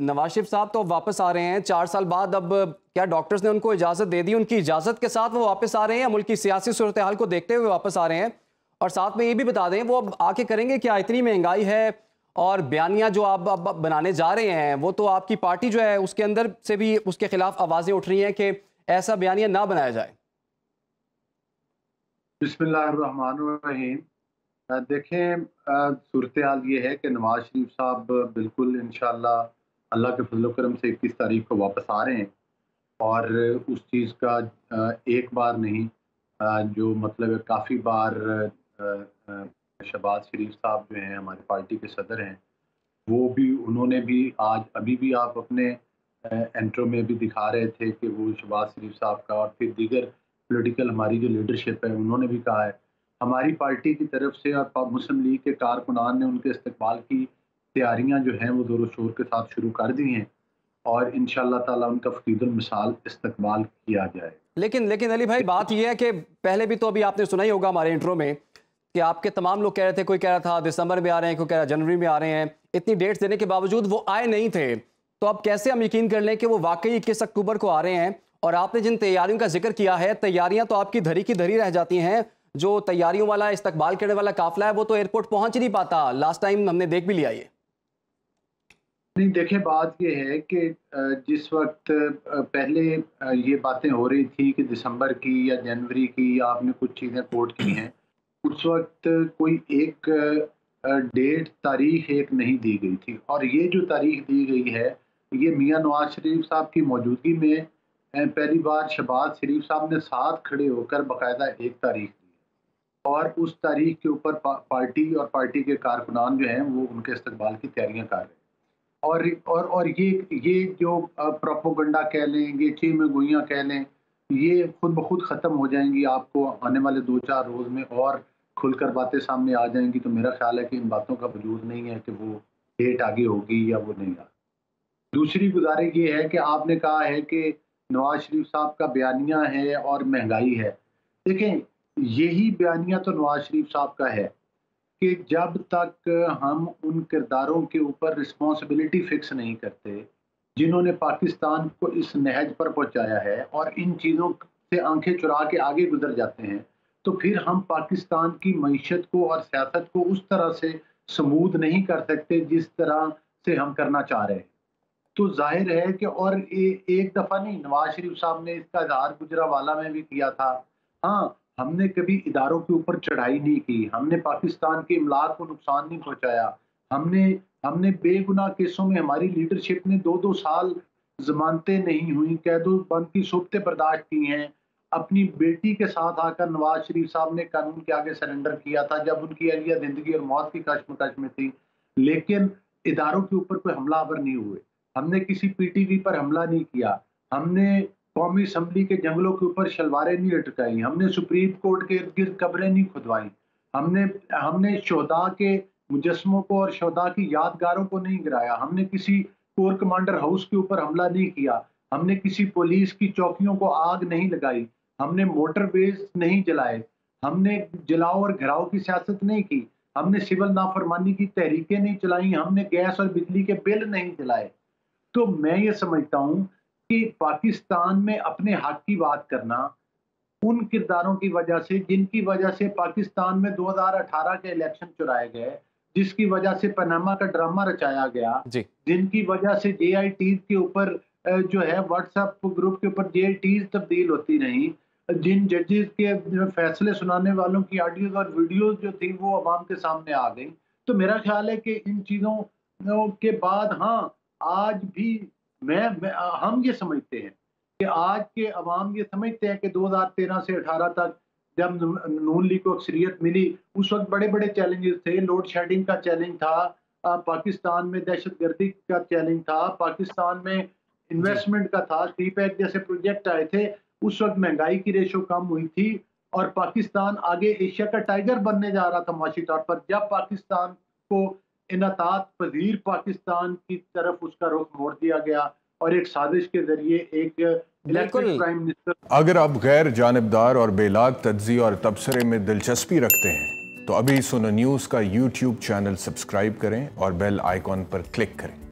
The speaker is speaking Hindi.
नवाज़ शरीफ साहब तो वापस आ रहे हैं। चार साल बाद अब क्या डॉक्टर्स ने उनको इजाज़त दे दी? उनकी इजाज़त के साथ वो वापस आ रहे हैं मुल्क की सियासी सूरत हाल को देखते हुए वापस आ रहे हैं? और साथ में ये भी बता दें, वो अब आके करेंगे क्या? इतनी महँगाई है और बयानियाँ जो आप अब बनाने जा रहे हैं, वो तो आपकी पार्टी जो है, उसके अंदर से भी उसके खिलाफ आवाज़ें उठ रही हैं कि ऐसा बयानिया ना बनाया जाए। बिस्मिल्लाहिर्रहमानिर्रहीम। देखें सूरत हाल ये है कि नवाज़ शरीफ साहब बिल्कुल इन अल्लाह के फजल करम से इक्कीस तारीख को वापस आ रहे हैं और उस चीज़ का एक बार नहीं जो मतलब है काफ़ी बार शहबाज शरीफ साहब जो हैं, हमारी पार्टी के सदर हैं, वो भी, उन्होंने भी आज, अभी भी आप अपने एंट्रो में भी दिखा रहे थे कि वो शहबाज शरीफ साहब का और फिर दीगर पॉलिटिकल हमारी जो लीडरशिप है, उन्होंने भी कहा है। हमारी पार्टी की तरफ़ से और मुस्लिम लीग के कारकुनान ने उनके इस्तेमाल की तैयारियाँ जो हैं वो ज़ोर शोर के साथ शुरू कर दी हैं और इन ताला उनका फकीदुल मिसाल इस्तकबाल किया जाए। लेकिन लेकिन अली भाई, बात यह है कि पहले भी तो अभी आपने सुना ही होगा हमारे इंट्रो में कि आपके तमाम लोग कह रहे थे, कोई कह रहा था दिसंबर में आ रहे हैं, कोई कह रहा जनवरी में आ रहे हैं, इतनी डेट्स देने के बावजूद वो आए नहीं थे। तो अब कैसे हम यकीन कर लें कि वो वाकई इक्कीस अक्टूबर को आ रहे हैं और आपने जिन तैयारियों का ज़िक्र किया है, तैयारियाँ तो आपकी धरी की धरी रह जाती हैं, जो तैयारियों वाला इस्तकबाल करने वाला काफिला है, वो तो एयरपोर्ट पहुँच नहीं पाता। लास्ट टाइम हमने देख भी लिया ये। नहीं, देखे, बात ये है कि जिस वक्त पहले ये बातें हो रही थी कि दिसंबर की या जनवरी की या आपने कुछ चीज़ें कोट की हैं, उस वक्त कोई एक डेट तारीख एक नहीं दी गई थी। और ये जो तारीख दी गई है, ये मियाँ नवाज़ शरीफ साहब की मौजूदगी में पहली बार शबाज शरीफ साहब ने साथ खड़े होकर बाकायदा एक तारीख दी और उस तारीख के ऊपर पार्टी और पार्टी के कारकुनान जो हैं, वो उनके इस्तकबाल की तैयारियाँ कर रहे हैं। और और और ये ये जो प्रोपोगंडा कह लें, ये ची में गोइयाँ कह लें, ये खुद ब खुद ख़त्म हो जाएँगी आपको आने वाले दो चार रोज़ में और खुलकर बातें सामने आ जाएँगी। तो मेरा ख्याल है कि इन बातों का वजूद नहीं है कि वो डेट आगे होगी या वो नहीं आ दूसरी गुजारिश ये है कि आपने कहा है कि नवाज़ शरीफ साहब का बयानिया है और महँगाई है। देखें, यही बयानिया तो नवाज़ शरीफ साहब का है। कि जब तक हम उन किरदारों के ऊपर रिस्पॉन्सिबिलिटी फिक्स नहीं करते जिन्होंने पाकिस्तान को इस नहज पर पहुँचाया है और इन चीज़ों से आँखें चुरा के आगे गुजर जाते हैं तो फिर हम पाकिस्तान की मीशत को और सियासत को उस तरह से समूद नहीं कर सकते जिस तरह से हम करना चाह रहे हैं। तो ज़ाहिर है कि और ए, एक दफ़ा नहीं नवाज़ शरीफ साहब ने इसका इजहार गुजरा वाला में भी किया था। हाँ हमने कभी इदारों के ऊपर चढ़ाई नहीं की। हमने पाकिस्तान के इमलाक को नुकसान नहीं पहुँचाया। हमने हमने बेगुनाह केसों में हमारी लीडरशिप ने दो दो साल जमानतें नहीं हुई कैदो बंद की सोबतें बर्दाश्त की हैं। अपनी बेटी के साथ आकर नवाज़ शरीफ साहब ने कानून के आगे सरेंडर किया था, जब उनकी अलिया ज़िंदगी और मौत की कश्मकश में थी। लेकिन इदारों के ऊपर कोई हमलावर नहीं हुए। हमने किसी पीटीवी पर हमला नहीं किया। हमने कौमी असम्बली के जंगलों के ऊपर शलवारें नहीं लटकाई। हमने सुप्रीम कोर्ट के इर्द गिर्द कब्रें नहीं खुदवाई। हमने हमने शोदा के मुजस्मों को और शोदा की यादगारों को नहीं गिराया। हमने किसी कोर कमांडर हाउस के ऊपर हमला नहीं किया। हमने किसी पुलिस की चौकियों को आग नहीं लगाई। हमने मोटरवेज नहीं जलाए। हमने जलाओ और घिराव की सियासत नहीं की। हमने सिविल नाफरमानी की तहरीकें नहीं चलाई। हमने गैस और बिजली के बिल नहीं जलाए। तो मैं ये समझता हूँ कि पाकिस्तान में अपने हक की बात करना उन किरदारों की वजह से जिनकी वजह से पाकिस्तान में 2018 के इलेक्शन चुराए गए जिसकी वजह से पनामा का ड्रामा रचाया गया जिनकी वजह से जे के ऊपर जो है व्हाट्सएप ग्रुप के ऊपर जे तब्दील होती रही। जिन जजेस के फैसले सुनाने वालों की ऑडियोज और वीडियोस जो थी वो अवाम के सामने आ गई। तो मेरा ख्याल है कि इन चीज़ों के बाद हाँ आज भी मैं, मैं हम ये समझते हैं कि आज के अवाम ये समझते हैं कि 2013 से 18 तक जब नून लीग को अक्सरियत मिली उस वक्त बड़े बड़े चैलेंजेस थे। लोड शेडिंग का चैलेंज था पाकिस्तान में दहशत गर्दी का चैलेंज था पाकिस्तान में इन्वेस्टमेंट का था सी पैक जैसे प्रोजेक्ट आए थे उस वक्त महँगाई की रेशो कम हुई थी और पाकिस्तान आगे एशिया का टाइगर बनने जा रहा था माशी तौर पर। जब पाकिस्तान को इनतात पजीर पाकिस्तान की तरफ़ उसका रुख मोड़ दिया गया और एक साजिश के ज़रिए एक प्राइम मिनिस्टर अगर आप गैर जानबदार और बेलाग तजी और तबसरे में दिलचस्पी रखते हैं तो अभी सुनो न्यूज़ का यूट्यूब चैनल सब्सक्राइब करें और बेल आइकॉन पर क्लिक करें।